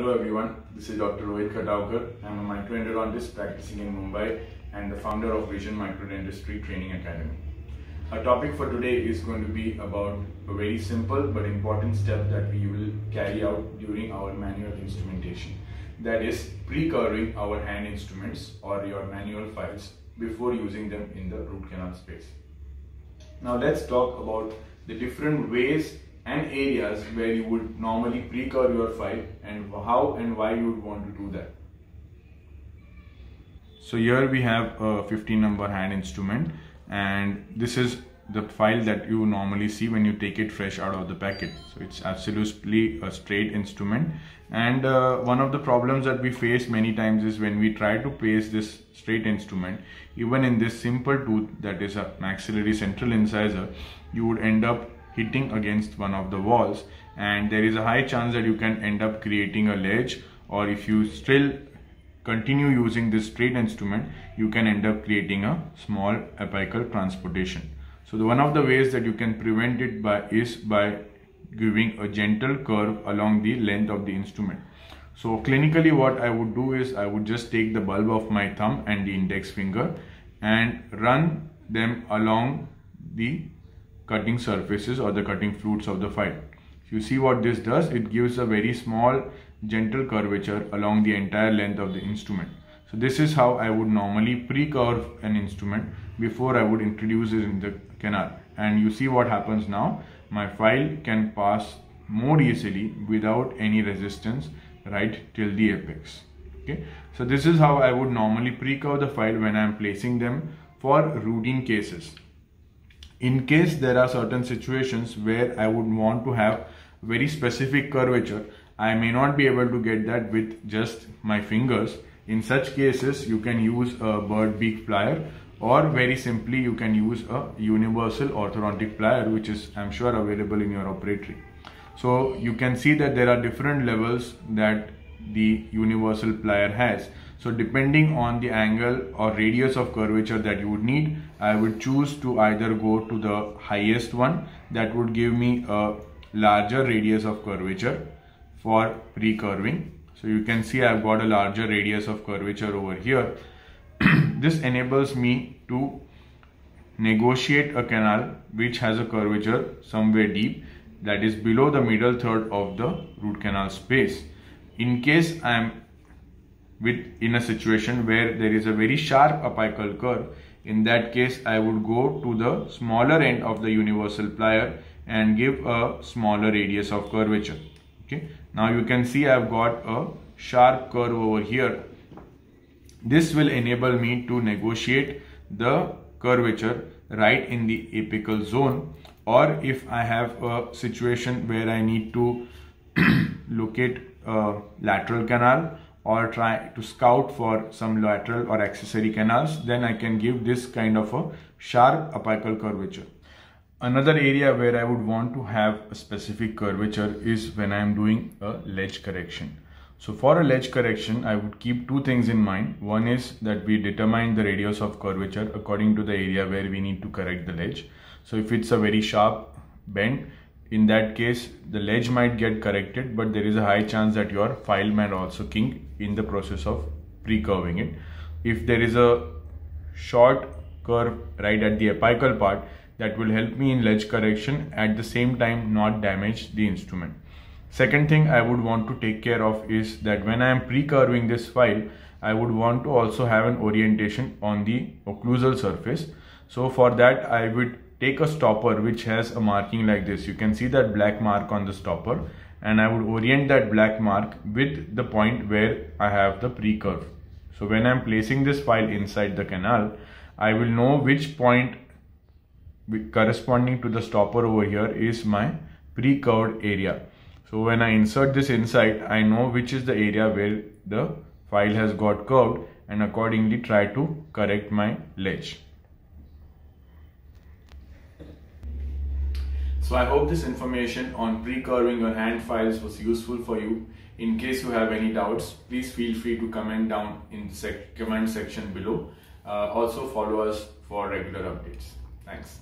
Hello everyone, this is Dr. Roheet Khatavkar. I'm a microendodontist practicing in Mumbai and the founder of Vision Microdentistry Training Academy. Our topic for today is going to be about a very simple but important step that we will carry out during our manual instrumentation. That is pre-curving our hand instruments or your manual files before using them in the root canal space. Now let's talk about the different ways and areas where you would normally pre-curve your file and how and why you would want to do that. So here we have a 15 number hand instrument and this is the file that you normally see when you take it fresh out of the packet. So it's absolutely a straight instrument and uh, one of the problems that we face many times is when we try to place this straight instrument even in this simple tooth that is a maxillary central incisor you would end up hitting against one of the walls. And there is a high chance that you can end up creating a ledge or if you still continue using this straight instrument you can end up creating a small apical transportation. So the one of the ways that you can prevent it by is by giving a gentle curve along the length of the instrument. So clinically what I would do is I would just take the bulb of my thumb and the index finger and run them along the cutting surfaces or the cutting flutes of the file. You see what this does? It gives a very small gentle curvature along the entire length of the instrument. So this is how I would normally pre-curve an instrument before I would introduce it in the canal. And you see what happens now. My file can pass more easily without any resistance right till the apex. Okay. So this is how I would normally pre-curve the file when I am placing them for routine cases in case there are certain situations where I would want to have very specific curvature I may not be able to get that with just my fingers. In such cases you can use a bird beak plier or very simply you can use a universal orthodontic plier which is I'm sure available in your operatory. So you can see that there are different levels that the universal plier has so depending on the angle or radius of curvature that you would need, I would choose to either go to the highest one that would give me a larger radius of curvature for pre-curving. So you can see I've got a larger radius of curvature over here. this enables me to negotiate a canal which has a curvature somewhere deep that is below the middle third of the root canal space. In case I am with in a situation where there is a very sharp apical curve. In that case I would go to the smaller end of the universal plier and give a smaller radius of curvature. Okay? Now you can see I've got a sharp curve over here. This will enable me to negotiate the curvature right in the apical zone or if I have a situation where I need to locate a lateral canal or try to scout for some lateral or accessory canals, then I can give this kind of a sharp apical curvature. Another area where I would want to have a specific curvature is when I am doing a ledge correction. So for a ledge correction, I would keep two things in mind. One is that we determine the radius of curvature according to the area where we need to correct the ledge. So if it's a very sharp bend, in that case the ledge might get corrected but there is a high chance that your file might also kink in the process of pre-curving it. If there is a short curve right at the apical part that will help me in ledge correction at the same time not damage the instrument. Second thing i would want to take care of is that when i am pre-curving this file i would want to also have an orientation on the occlusal surface. So for that i would take a stopper which has a marking like this. You can see that black mark on the stopper and I would orient that black mark with the point where I have the pre-curve. So when I'm placing this file inside the canal I will know which point corresponding to the stopper over here is my pre-curved area. So when I insert this inside I know which is the area where the file has got curved and accordingly try to correct my ledge So I hope this information on pre-curving your hand files was useful for you. In case you have any doubts, please feel free to comment down in the sec comment section below. Uh, also follow us for regular updates. Thanks.